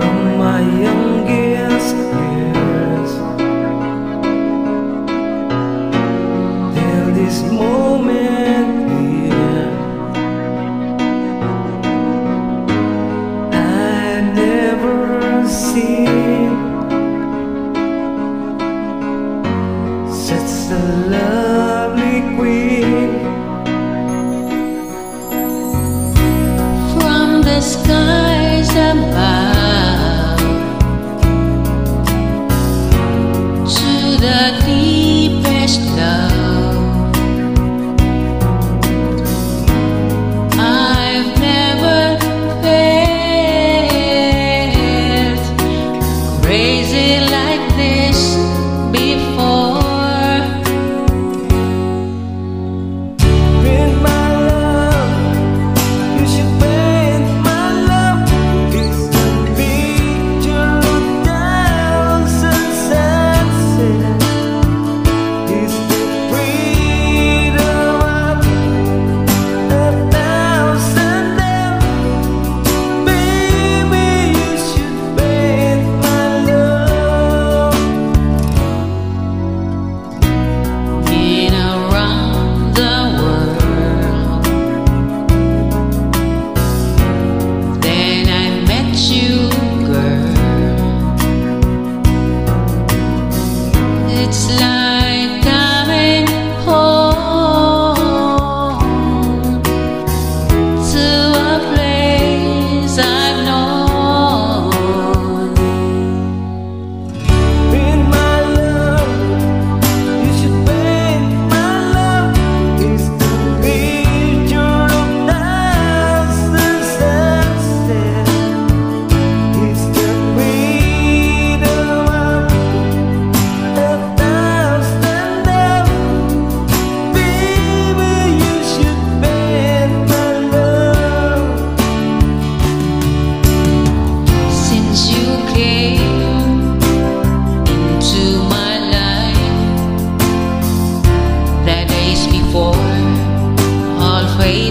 from my youngest years. Till this moment here I've never seen Such a love. It's love.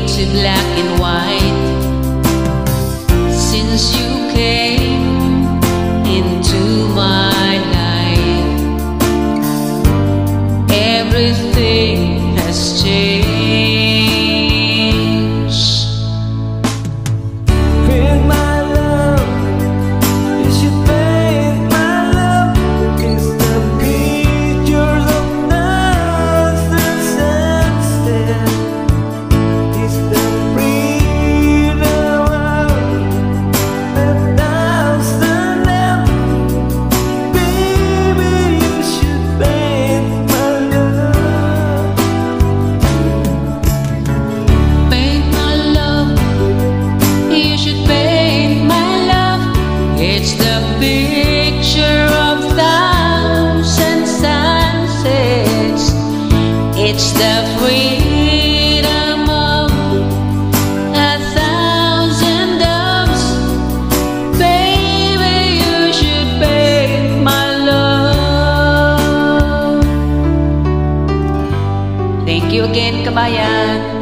picture black and white since you came. Yogyakarta Kebayan